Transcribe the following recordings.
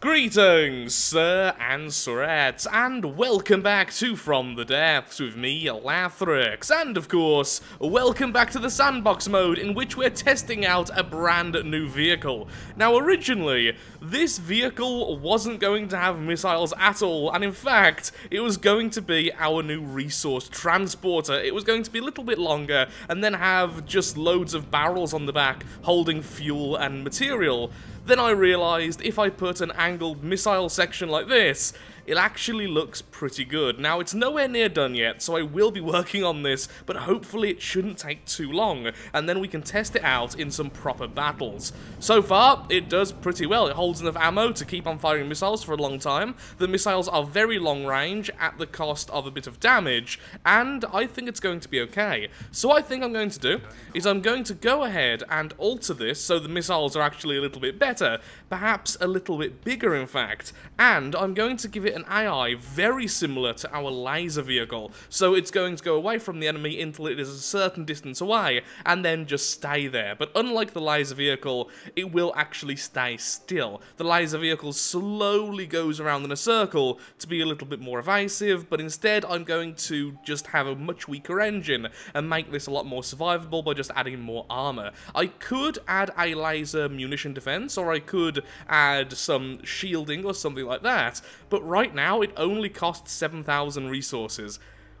Greetings, sir and sirettes, and welcome back to From the Depths with me, Lathrix, and of course, welcome back to the sandbox mode in which we're testing out a brand new vehicle. Now originally, this vehicle wasn't going to have missiles at all, and in fact, it was going to be our new resource transporter. It was going to be a little bit longer, and then have just loads of barrels on the back holding fuel and material. Then I realised if I put an angled missile section like this, it actually looks pretty good. Now, it's nowhere near done yet, so I will be working on this, but hopefully it shouldn't take too long, and then we can test it out in some proper battles. So far, it does pretty well. It holds enough ammo to keep on firing missiles for a long time. The missiles are very long range at the cost of a bit of damage, and I think it's going to be okay. So what I think I'm going to do is I'm going to go ahead and alter this so the missiles are actually a little bit better, perhaps a little bit bigger in fact, and I'm going to give it an AI very similar to our laser vehicle. So it's going to go away from the enemy until it is a certain distance away, and then just stay there. But unlike the laser vehicle, it will actually stay still. The laser vehicle slowly goes around in a circle to be a little bit more evasive, but instead I'm going to just have a much weaker engine and make this a lot more survivable by just adding more armor. I could add a laser munition defense, or I could add some shielding or something like that, but right right now it only costs 7,000 resources,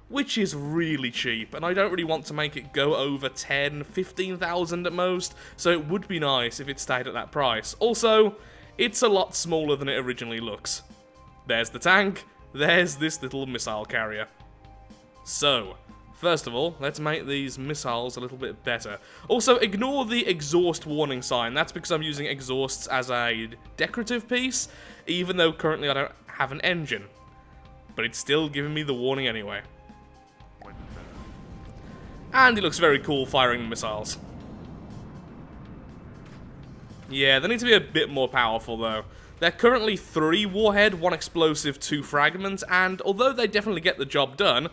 which is really cheap, and I don't really want to make it go over 10, 15,000 at most, so it would be nice if it stayed at that price. Also, it's a lot smaller than it originally looks. There's the tank, there's this little missile carrier. So, First of all, let's make these missiles a little bit better. Also, ignore the exhaust warning sign. That's because I'm using exhausts as a decorative piece, even though currently I don't have an engine. But it's still giving me the warning anyway. And it looks very cool firing missiles. Yeah, they need to be a bit more powerful though. They're currently 3 warhead, 1 explosive, 2 fragments, and although they definitely get the job done,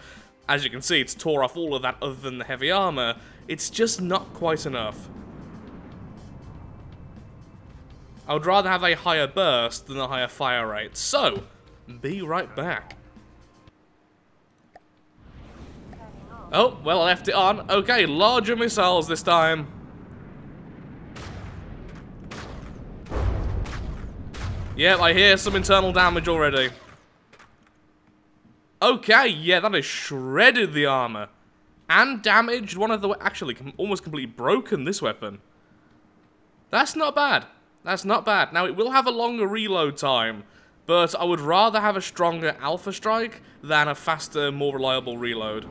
as you can see it's tore off all of that other than the heavy armor, it's just not quite enough. I would rather have a higher burst than a higher fire rate. So, be right back. Oh, well, I left it on. Okay, larger missiles this time. Yep, I hear some internal damage already. Okay, yeah, that has shredded the armor. And damaged one of the... Actually, almost completely broken this weapon. That's not bad. That's not bad. Now, it will have a longer reload time. But I would rather have a stronger Alpha Strike than a faster, more reliable reload.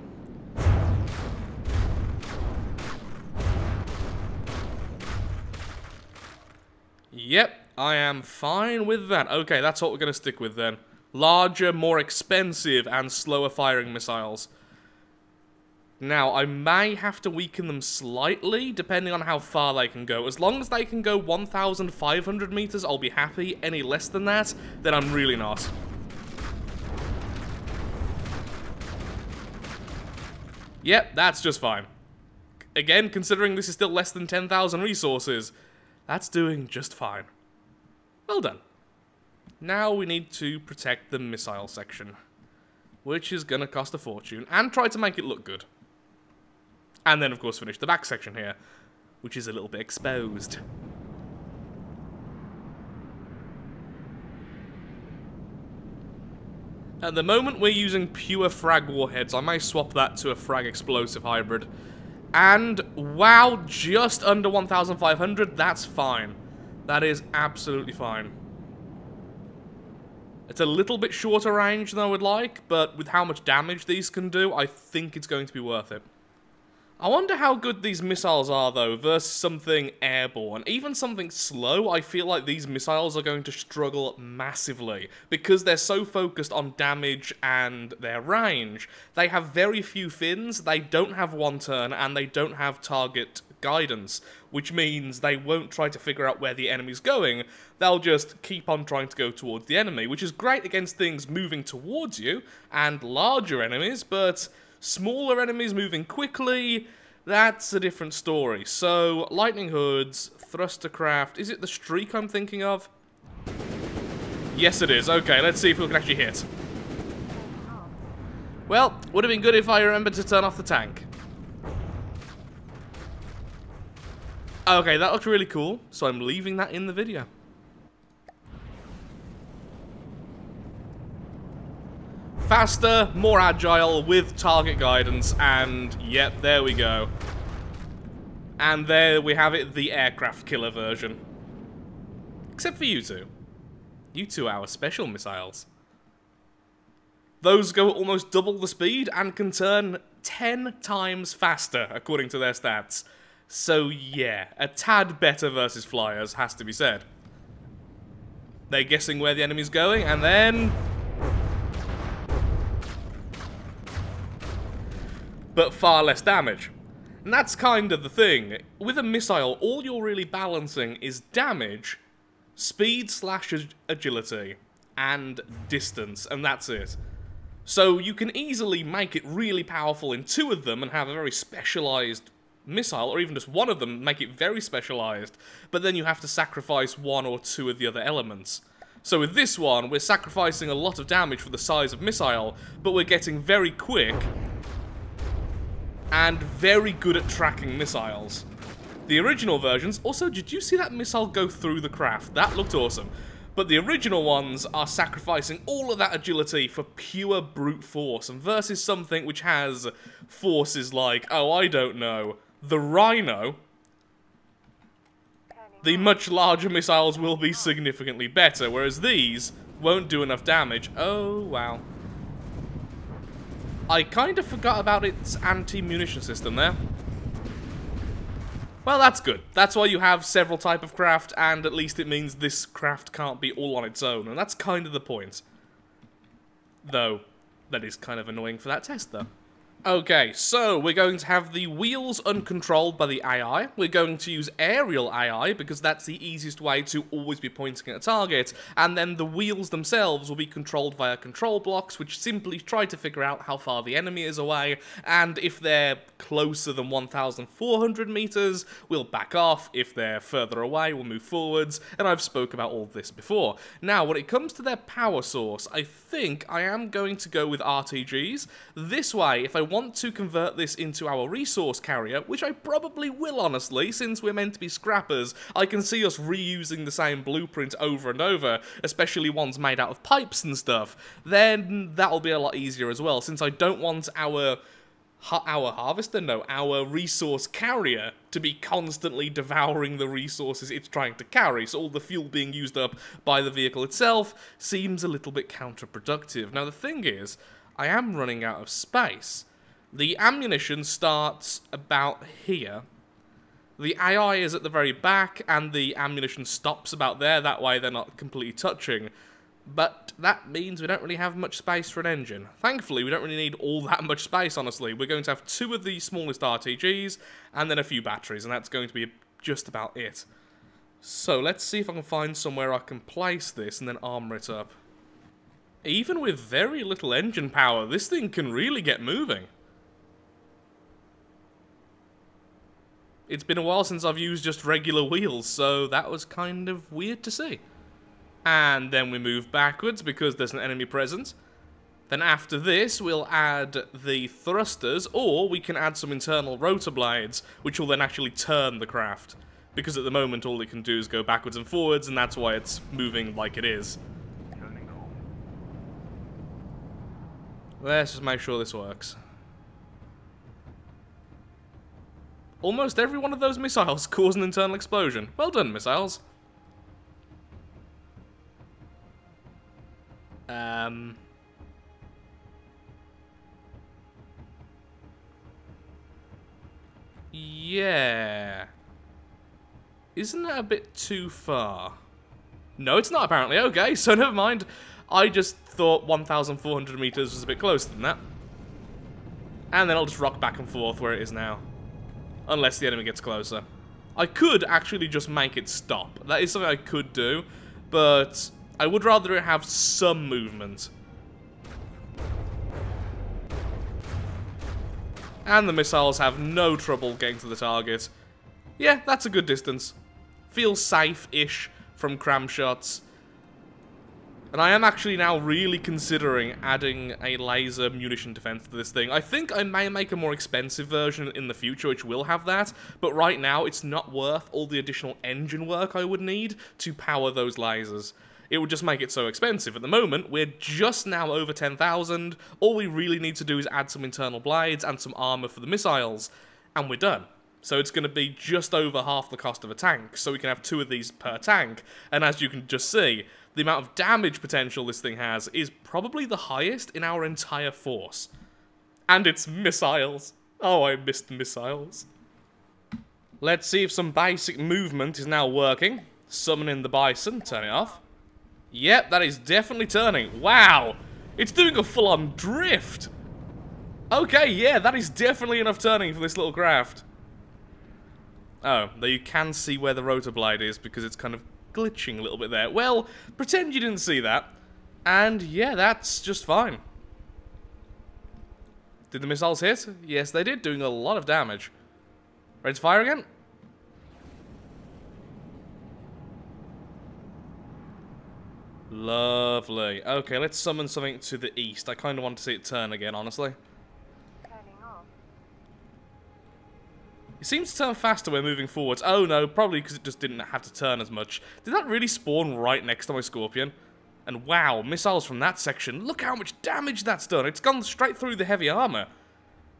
Yep, I am fine with that. Okay, that's what we're going to stick with then. Larger, more expensive, and slower firing missiles. Now, I may have to weaken them slightly, depending on how far they can go. As long as they can go 1,500 meters, I'll be happy. Any less than that, then I'm really not. Yep, that's just fine. Again, considering this is still less than 10,000 resources, that's doing just fine. Well done. Now we need to protect the missile section, which is going to cost a fortune, and try to make it look good. And then, of course, finish the back section here, which is a little bit exposed. At the moment, we're using pure frag warheads. I may swap that to a frag explosive hybrid. And, wow, just under 1,500, that's fine. That is absolutely fine. It's a little bit shorter range than I would like, but with how much damage these can do, I think it's going to be worth it. I wonder how good these missiles are, though, versus something airborne. Even something slow, I feel like these missiles are going to struggle massively, because they're so focused on damage and their range. They have very few fins, they don't have one turn, and they don't have target guidance, which means they won't try to figure out where the enemy's going, they'll just keep on trying to go towards the enemy, which is great against things moving towards you, and larger enemies, but Smaller enemies moving quickly, that's a different story. So, Lightning Hoods, thruster craft. Is it the Streak I'm thinking of? Yes, it is. Okay, let's see if we can actually hit. Well, would have been good if I remembered to turn off the tank. Okay, that looks really cool, so I'm leaving that in the video. Faster, more agile, with target guidance, and yep, there we go. And there we have it, the aircraft killer version. Except for you two. You two are our special missiles. Those go almost double the speed and can turn 10 times faster, according to their stats. So yeah, a tad better versus flyers, has to be said. They're guessing where the enemy's going, and then... But far less damage. And that's kind of the thing. With a missile, all you're really balancing is damage, speed slash agility, and distance, and that's it. So you can easily make it really powerful in two of them and have a very specialized missile, or even just one of them, make it very specialized, but then you have to sacrifice one or two of the other elements. So with this one, we're sacrificing a lot of damage for the size of missile, but we're getting very quick and very good at tracking missiles. The original versions, also, did you see that missile go through the craft? That looked awesome. But the original ones are sacrificing all of that agility for pure brute force, and versus something which has forces like, oh, I don't know, the Rhino, the much larger missiles will be significantly better, whereas these won't do enough damage. Oh, wow. I kind of forgot about its anti-munition system there. Well, that's good. That's why you have several type of craft, and at least it means this craft can't be all on its own, and that's kind of the point. Though, that is kind of annoying for that test, though. Okay, so we're going to have the wheels uncontrolled by the AI. We're going to use aerial AI because that's the easiest way to always be pointing at a target. And then the wheels themselves will be controlled via control blocks, which simply try to figure out how far the enemy is away. And if they're closer than 1,400 meters, we'll back off. If they're further away, we'll move forwards. And I've spoke about all this before. Now, when it comes to their power source, I think I am going to go with RTGs. This way, if I want want to convert this into our resource carrier, which I probably will honestly, since we're meant to be scrappers, I can see us reusing the same blueprint over and over, especially ones made out of pipes and stuff, then that'll be a lot easier as well, since I don't want our our harvester, no, our resource carrier to be constantly devouring the resources it's trying to carry, so all the fuel being used up by the vehicle itself seems a little bit counterproductive. Now the thing is, I am running out of space. The ammunition starts about here. The AI is at the very back, and the ammunition stops about there. That way they're not completely touching. But that means we don't really have much space for an engine. Thankfully, we don't really need all that much space, honestly. We're going to have two of the smallest RTGs, and then a few batteries, and that's going to be just about it. So, let's see if I can find somewhere I can place this and then armor it up. Even with very little engine power, this thing can really get moving. It's been a while since I've used just regular wheels, so that was kind of weird to see. And then we move backwards because there's an enemy present. Then after this, we'll add the thrusters, or we can add some internal rotor blades, which will then actually turn the craft. Because at the moment, all it can do is go backwards and forwards, and that's why it's moving like it is. Let's just make sure this works. Almost every one of those missiles caused an internal explosion. Well done, missiles. Um... Yeah. Isn't that a bit too far? No, it's not apparently. Okay, so never mind. I just thought 1,400 meters was a bit closer than that. And then I'll just rock back and forth where it is now. Unless the enemy gets closer. I could actually just make it stop. That is something I could do, but I would rather it have some movement. And the missiles have no trouble getting to the target. Yeah, that's a good distance. Feels safe-ish from cram shots. And I am actually now really considering adding a laser munition defense to this thing. I think I may make a more expensive version in the future which will have that, but right now it's not worth all the additional engine work I would need to power those lasers. It would just make it so expensive. At the moment, we're just now over 10,000. All we really need to do is add some internal blades and some armor for the missiles, and we're done. So it's going to be just over half the cost of a tank, so we can have two of these per tank. And as you can just see, the amount of damage potential this thing has is probably the highest in our entire force. And it's missiles. Oh, I missed missiles. Let's see if some basic movement is now working. Summoning the bison, turn it off. Yep, that is definitely turning. Wow! It's doing a full-on drift! Okay, yeah, that is definitely enough turning for this little craft. Oh, though you can see where the rotor blade is because it's kind of glitching a little bit there. Well, pretend you didn't see that. And yeah, that's just fine. Did the missiles hit? Yes, they did, doing a lot of damage. Ready to fire again? Lovely. Okay, let's summon something to the east. I kind of want to see it turn again, honestly. It seems to turn faster when moving forwards. Oh no, probably because it just didn't have to turn as much. Did that really spawn right next to my Scorpion? And wow, missiles from that section. Look how much damage that's done. It's gone straight through the heavy armor.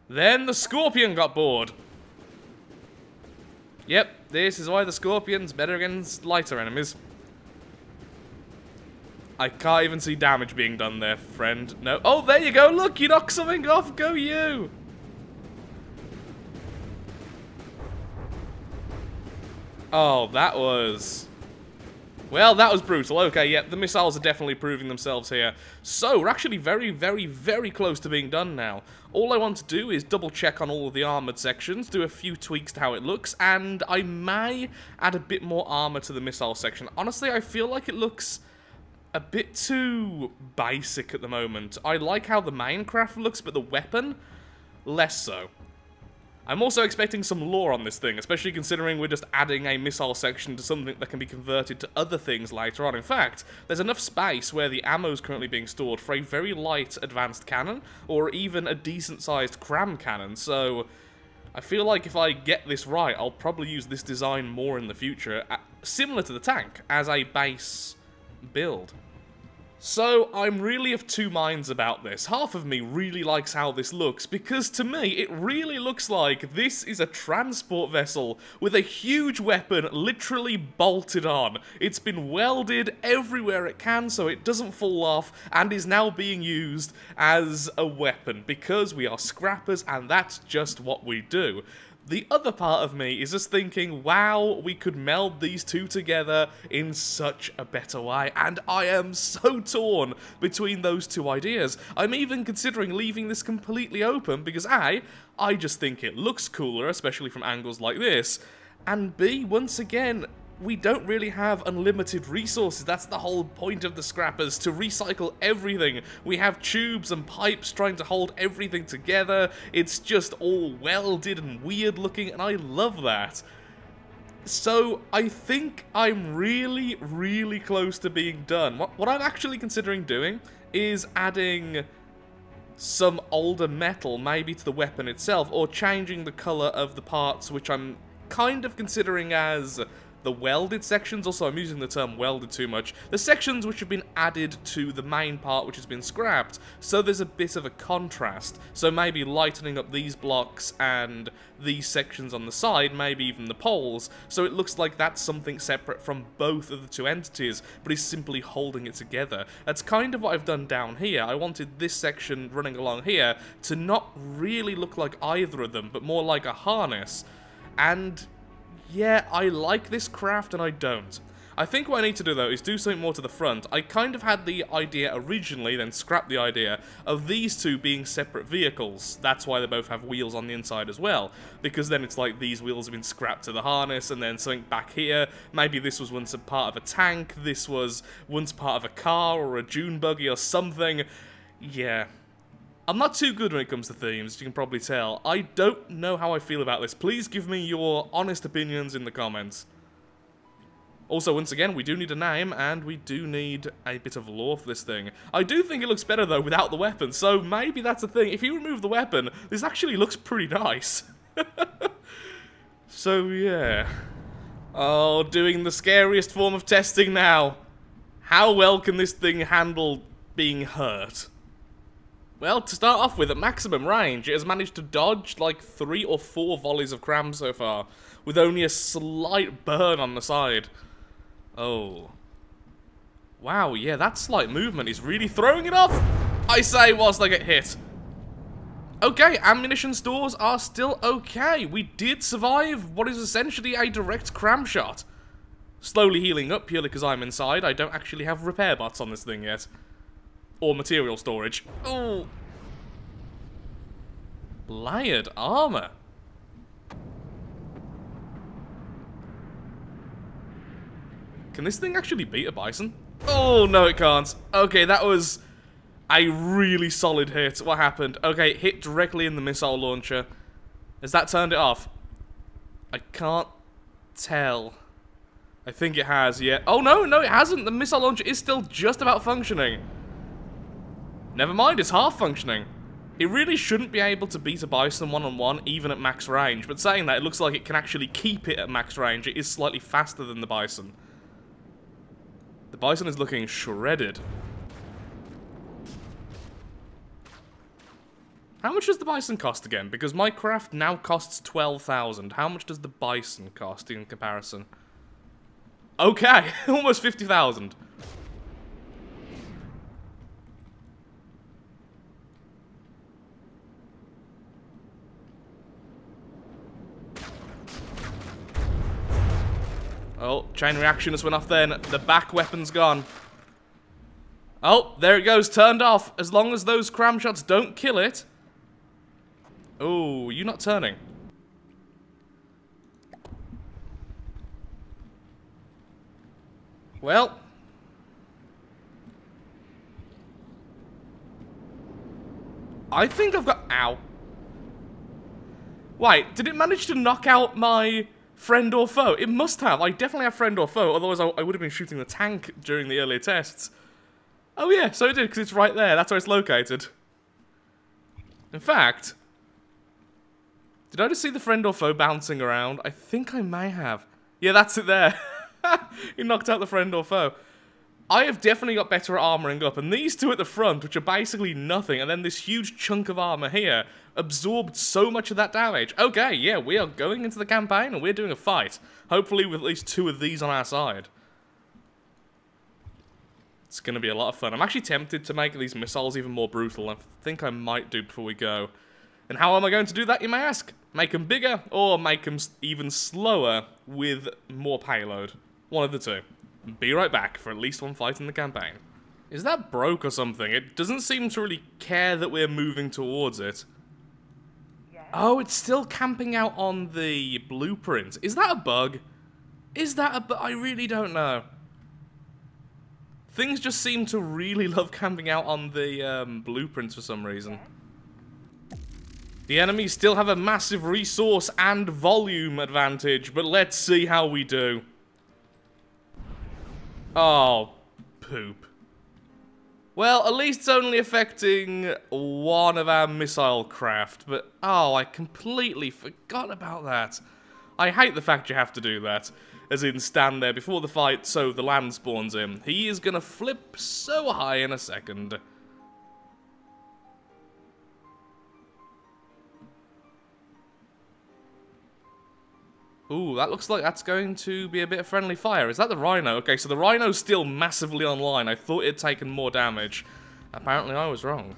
Then the Scorpion got bored. Yep, this is why the Scorpion's better against lighter enemies. I can't even see damage being done there, friend. No. Oh, there you go. Look, you knocked something off. Go you. Oh, that was... Well, that was brutal. Okay, yeah, the missiles are definitely proving themselves here. So, we're actually very, very, very close to being done now. All I want to do is double check on all of the armoured sections, do a few tweaks to how it looks, and I may add a bit more armour to the missile section. Honestly, I feel like it looks a bit too basic at the moment. I like how the main craft looks, but the weapon, less so. I'm also expecting some lore on this thing, especially considering we're just adding a missile section to something that can be converted to other things later on. In fact, there's enough space where the ammo is currently being stored for a very light advanced cannon, or even a decent-sized cram cannon, so... I feel like if I get this right, I'll probably use this design more in the future, uh, similar to the tank, as a base build. So, I'm really of two minds about this. Half of me really likes how this looks, because to me, it really looks like this is a transport vessel with a huge weapon literally bolted on. It's been welded everywhere it can so it doesn't fall off, and is now being used as a weapon, because we are scrappers and that's just what we do. The other part of me is just thinking, wow, we could meld these two together in such a better way, and I am so torn between those two ideas. I'm even considering leaving this completely open because A, I just think it looks cooler, especially from angles like this, and B, once again, we don't really have unlimited resources. That's the whole point of the scrappers, to recycle everything. We have tubes and pipes trying to hold everything together. It's just all welded and weird looking, and I love that. So, I think I'm really, really close to being done. What, what I'm actually considering doing is adding some older metal, maybe to the weapon itself, or changing the colour of the parts, which I'm kind of considering as the welded sections, also I'm using the term welded too much, the sections which have been added to the main part which has been scrapped, so there's a bit of a contrast. So maybe lightening up these blocks and these sections on the side, maybe even the poles, so it looks like that's something separate from both of the two entities, but is simply holding it together. That's kind of what I've done down here. I wanted this section running along here to not really look like either of them, but more like a harness. And yeah, I like this craft and I don't. I think what I need to do though is do something more to the front. I kind of had the idea originally, then scrapped the idea, of these two being separate vehicles. That's why they both have wheels on the inside as well. Because then it's like these wheels have been scrapped to the harness and then something back here. Maybe this was once a part of a tank, this was once part of a car or a dune buggy or something. Yeah, I'm not too good when it comes to themes, you can probably tell. I don't know how I feel about this. Please give me your honest opinions in the comments. Also, once again, we do need a name, and we do need a bit of lore for this thing. I do think it looks better, though, without the weapon, so maybe that's the thing. If you remove the weapon, this actually looks pretty nice. so, yeah. Oh, doing the scariest form of testing now. How well can this thing handle being hurt? Well, to start off with, at maximum range, it has managed to dodge like three or four volleys of cram so far, with only a slight burn on the side. Oh. Wow, yeah, that slight movement is really throwing it off, I say, whilst I get hit. Okay, ammunition stores are still okay. We did survive what is essentially a direct cram shot. Slowly healing up purely because I'm inside. I don't actually have repair bots on this thing yet. Or material storage. Oh. Layered armor. Can this thing actually beat a bison? Oh, no it can't. Okay, that was a really solid hit. What happened? Okay, hit directly in the missile launcher. Has that turned it off? I can't tell. I think it has, yeah. Oh, no, no, it hasn't. The missile launcher is still just about functioning. Never mind, it's half functioning. It really shouldn't be able to beat a Bison one-on-one, -on -one, even at max range, but saying that, it looks like it can actually keep it at max range. It is slightly faster than the Bison. The Bison is looking shredded. How much does the Bison cost again? Because my craft now costs 12,000. How much does the Bison cost in comparison? Okay, almost 50,000. Oh, chain reaction has went off then. The back weapon's gone. Oh, there it goes, turned off. As long as those cram shots don't kill it. Oh, you're not turning. Well. I think I've got... Ow. Wait, did it manage to knock out my friend or foe? It must have. I definitely have friend or foe, otherwise I, I would have been shooting the tank during the earlier tests. Oh yeah, so it did, because it's right there. That's where it's located. In fact, did I just see the friend or foe bouncing around? I think I may have. Yeah, that's it there. he knocked out the friend or foe. I have definitely got better at armoring up, and these two at the front, which are basically nothing, and then this huge chunk of armor here, absorbed so much of that damage. Okay, yeah, we are going into the campaign, and we're doing a fight. Hopefully with at least two of these on our side. It's going to be a lot of fun. I'm actually tempted to make these missiles even more brutal. I think I might do before we go. And how am I going to do that, you may ask? Make them bigger, or make them even slower with more payload. One of the two. Be right back for at least one fight in the campaign. Is that broke or something? It doesn't seem to really care that we're moving towards it. Oh, it's still camping out on the blueprint. Is that a bug? Is that a bug? I really don't know. Things just seem to really love camping out on the um, blueprints for some reason. The enemies still have a massive resource and volume advantage, but let's see how we do. Oh, poop. Well, at least it's only affecting one of our missile craft, but oh, I completely forgot about that. I hate the fact you have to do that, as in stand there before the fight so the land spawns in. He is gonna flip so high in a second. Ooh, that looks like that's going to be a bit of friendly fire. Is that the Rhino? Okay, so the Rhino's still massively online. I thought it'd taken more damage. Apparently I was wrong.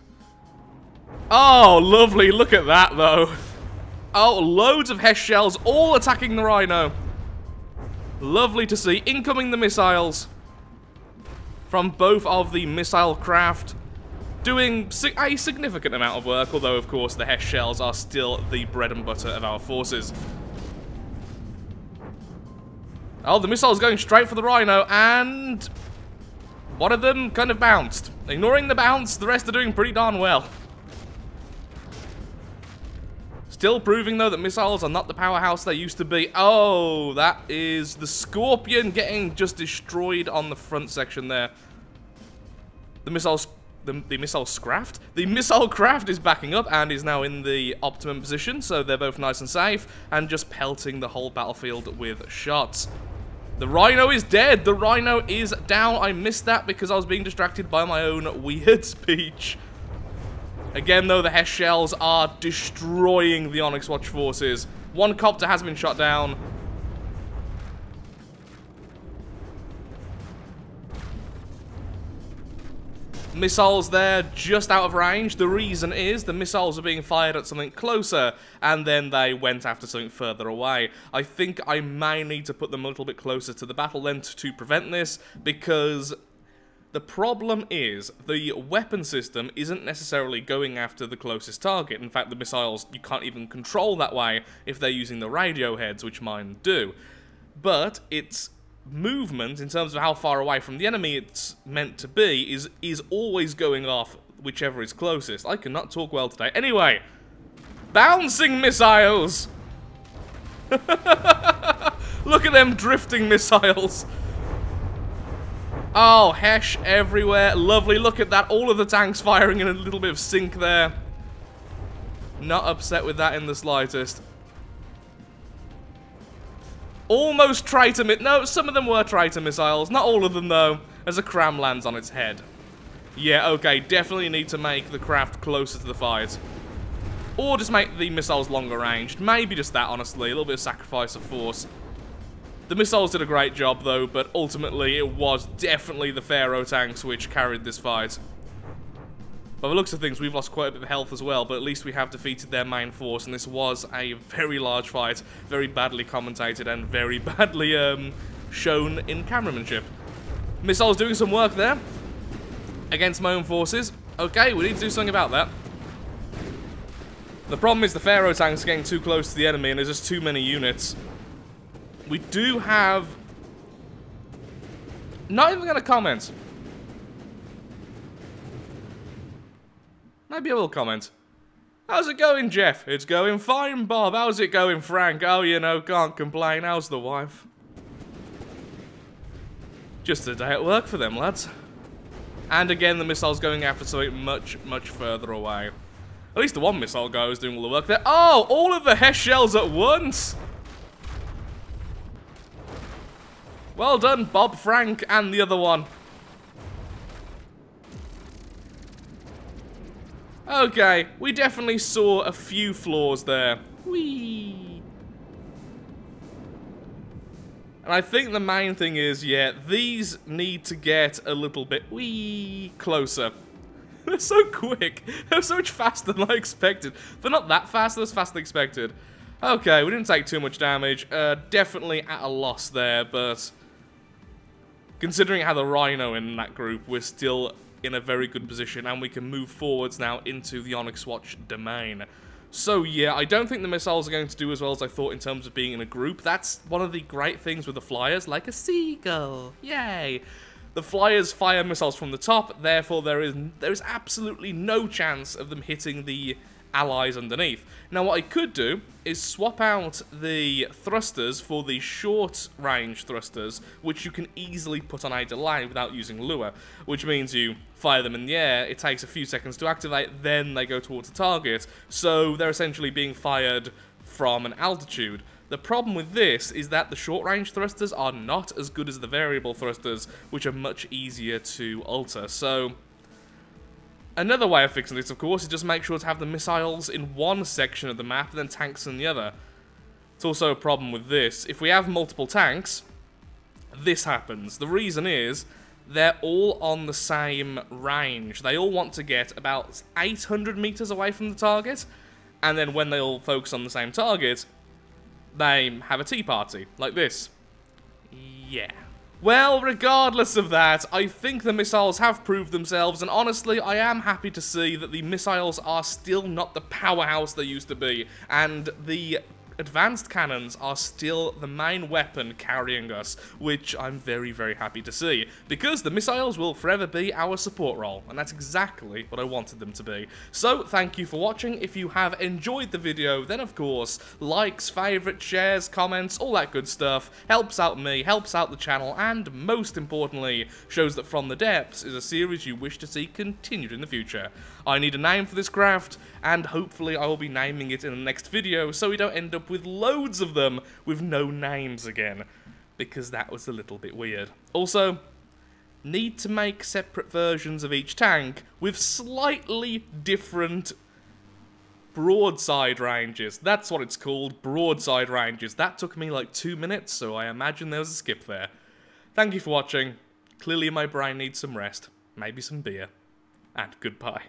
Oh, lovely. Look at that, though. Oh, loads of HESH shells all attacking the Rhino. Lovely to see. Incoming the missiles from both of the missile craft. Doing a significant amount of work, although, of course, the HESH shells are still the bread and butter of our forces. Oh, the missile is going straight for the Rhino, and... One of them kind of bounced. Ignoring the bounce, the rest are doing pretty darn well. Still proving, though, that missiles are not the powerhouse they used to be. Oh, that is the Scorpion getting just destroyed on the front section there. The missiles the, the missile craft. The missile craft is backing up and is now in the optimum position, so they're both nice and safe, and just pelting the whole battlefield with shots. The Rhino is dead. The Rhino is down. I missed that because I was being distracted by my own weird speech. Again, though, the Hesh shells are destroying the Onyx Watch forces. One copter has been shot down. Missiles there just out of range. The reason is the missiles are being fired at something closer, and then they went after something further away. I think I may need to put them a little bit closer to the battle then to prevent this, because the problem is, the weapon system isn't necessarily going after the closest target. In fact, the missiles you can't even control that way if they're using the radio heads, which mine do. But it's movement, in terms of how far away from the enemy it's meant to be, is, is always going off whichever is closest. I cannot talk well today. Anyway, bouncing missiles! Look at them drifting missiles! Oh, Hesh everywhere. Lovely. Look at that. All of the tanks firing in a little bit of sync there. Not upset with that in the slightest. Almost Triton No, some of them were Triton missiles. Not all of them, though, as a cram lands on its head. Yeah, okay, definitely need to make the craft closer to the fight. Or just make the missiles longer ranged. Maybe just that, honestly. A little bit of sacrifice of force. The missiles did a great job, though, but ultimately it was definitely the Pharaoh tanks which carried this fight. By the looks of things, we've lost quite a bit of health as well, but at least we have defeated their main force, and this was a very large fight, very badly commentated, and very badly um, shown in cameramanship. Missiles doing some work there against my own forces. Okay, we need to do something about that. The problem is the Pharaoh tanks getting too close to the enemy, and there's just too many units. We do have... Not even going to comment. Maybe I will comment. How's it going, Jeff? It's going fine, Bob. How's it going, Frank? Oh, you know, can't complain. How's the wife? Just a day at work for them, lads. And again, the missile's going after something much, much further away. At least the one missile guy was doing all the work there. Oh, all of the Hesh shells at once! Well done, Bob, Frank, and the other one. Okay, we definitely saw a few flaws there. Whee! And I think the main thing is, yeah, these need to get a little bit wee closer. They're so quick. They're so much faster than I expected. They're not that fast, they're as fast as expected. Okay, we didn't take too much damage. Uh, definitely at a loss there, but... Considering how the Rhino in that group, we're still in a very good position, and we can move forwards now into the Onyx Watch domain. So yeah, I don't think the missiles are going to do as well as I thought in terms of being in a group. That's one of the great things with the flyers, like a seagull. Yay! The flyers fire missiles from the top, therefore there is there is absolutely no chance of them hitting the allies underneath. Now what I could do is swap out the thrusters for the short range thrusters, which you can easily put on either delay without using Lua, which means you fire them in the air, it takes a few seconds to activate, then they go towards the target, so they're essentially being fired from an altitude. The problem with this is that the short-range thrusters are not as good as the variable thrusters, which are much easier to alter, so Another way of fixing this, of course, is just make sure to have the missiles in one section of the map and then tanks in the other. It's also a problem with this. If we have multiple tanks, this happens. The reason is, they're all on the same range. They all want to get about 800 meters away from the target, and then when they all focus on the same target, they have a tea party, like this. Yeah. Well, regardless of that, I think the missiles have proved themselves, and honestly, I am happy to see that the missiles are still not the powerhouse they used to be, and the advanced cannons are still the main weapon carrying us, which I'm very, very happy to see, because the missiles will forever be our support role, and that's exactly what I wanted them to be. So, thank you for watching. If you have enjoyed the video, then of course, likes, favourites, shares, comments, all that good stuff, helps out me, helps out the channel, and most importantly, shows that From the Depths is a series you wish to see continued in the future. I need a name for this craft, and hopefully I will be naming it in the next video so we don't end with loads of them with no names again. Because that was a little bit weird. Also, need to make separate versions of each tank with slightly different broadside ranges. That's what it's called, broadside ranges. That took me like two minutes, so I imagine there was a skip there. Thank you for watching. Clearly my brain needs some rest, maybe some beer, and goodbye.